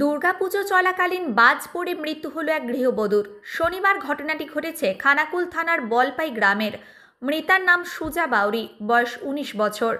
দুর্গাপুজো চলাকালীন বাজ পড়ে মৃত্যু হলো এক গৃহবধূর। শনিবার ঘটনাটি ঘটেছে খানাকুল থানার বলপাই গ্রামের। মৃতার নাম সুজা বাউরি, বয়স উনিশ বছর।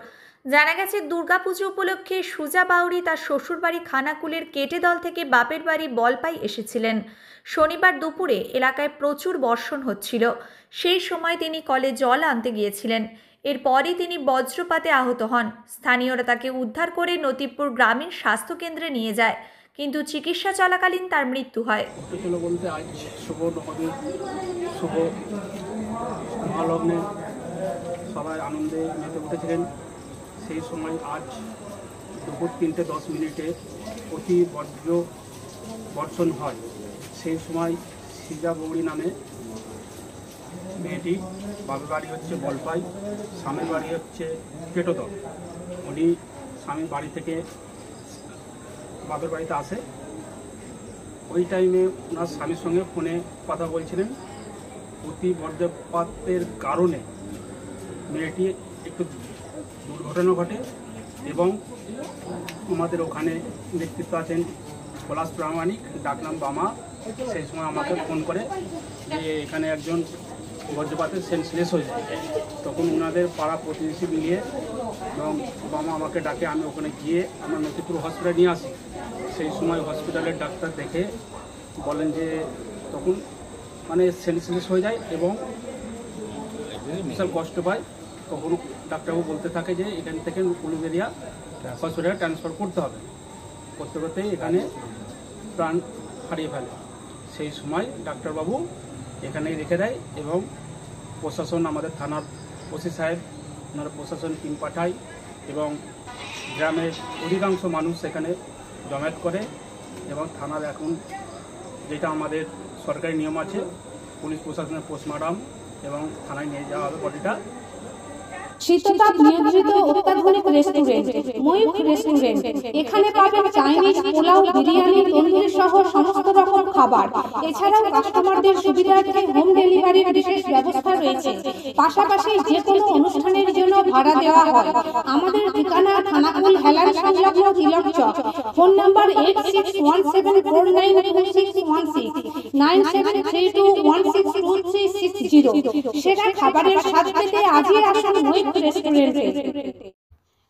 জানা গেছে, দুর্গাপুজো উপলক্ষে সুজা বাউরি তার শ্বশুরবাড়ি খানাকুলের কেটে দল থেকে বাপের বাড়ি বলপাই এসেছিলেন। শনিবার দুপুরে এলাকায় প্রচুর বর্ষণ হচ্ছিল। সেই সময় তিনি কলে জল আনতে গিয়েছিলেন। এরপরই তিনি বজ্রপাতে আহত হন। স্থানীয়রা তাকে উদ্ধার করে নতিপুর গ্রামীণ স্বাস্থ্যকেন্দ্রে নিয়ে যায়। কিন্তু চিকিৎসা চলাকালীন তার মৃত্যু হয়। বলতে আজ শুভ মহালগ্নে সবাই আনন্দে মেতে উঠেছিলেন। সেই সময় আজ দুপুর তিনটে দশ মিনিটে অতি বজ্র বর্ষণ হয়। সেই সময় সিজা বৌড়ি নামে মেয়েটি বাবার বাড়ি হচ্ছে বলপাই, স্বামীর বাড়ি হচ্ছে কেটোদল। উনি স্বামীর বাড়ি থেকে বাপের বাড়িতে আসে। ওই টাইমে ওনার স্বামীর সঙ্গে ফোনে কথা বলছিলেন। অতি বজ্রপাতের কারণে মেয়েটি একটু দুর্ঘটনা ঘটে এবং আমাদের ওখানে নেতৃত্ব আছেন পলাশ প্রামাণিক, ডাকনাম বামা। সেই সময় আমাকে ফোন করে যে এখানে একজন বজ্রপাতে সেন্সলেস হয়ে যায় তখন ওনাদের পাড়া প্রতিবেশী মিলিয়ে এবং বাবা আমাকে ডাকে, আমি ওখানে গিয়ে আমার নথিপুর হসপিটালে নিয়ে আসি। সেই সময় হসপিটালের ডাক্তার দেখে বলেন যে তখন মানে সেন্সলেস হয়ে যায় এবং বিশাল কষ্ট পায়। তখন ডাক্তারবাবু বলতে থাকে যে এখান থেকে উলুবেরিয়া হসপিটালে ট্রান্সফার করতে হবে। করতে করতে এখানে প্রাণ হারিয়ে ফেলে। সেই সময় ডাক্তারবাবু এখানেই রেখে দেয় এবং প্রশাসন, আমাদের থানার ওসি সাহেব ওনারা প্রশাসন টিম পাঠায় এবং গ্রামের অধিকাংশ মানুষ সেখানে জমায়েত করে এবং থানার এখন যেটা আমাদের সরকারি নিয়ম আছে, পুলিশ প্রশাসনের পোস্টমর্টম এবং থানায় নিয়ে যাওয়া হবে বডিটা শীততাপ নিয়ন্ত্রিত অত্যাধুনিক রেস্টুরেন্ট ময়ূখ রেস্টুরেন্ট এখানে পাবেন চাইনিজ পোলাও, বিরিয়ানি, তন্দুরি সহ সমস্ত খাবার। এছাড়াও কাস্টমারদের সুবিধার্থে হোম ডেলিভারির বিশেষ ব্যবস্থা রয়েছে। পাশাপাশি যে কোনো অনুষ্ঠানের জন্য ভাড়া দেওয়া হয়। আমাদের ঠিকানা থানাকুল হেলান সংলগ্ন Tilakchak. Phone number eight six one seven four nine two six one six nine seven three two one six two three six zero সেরা খাবারের স্বাদ পেতে আজই আসুন মৈত্র রেস্টুরেন্টে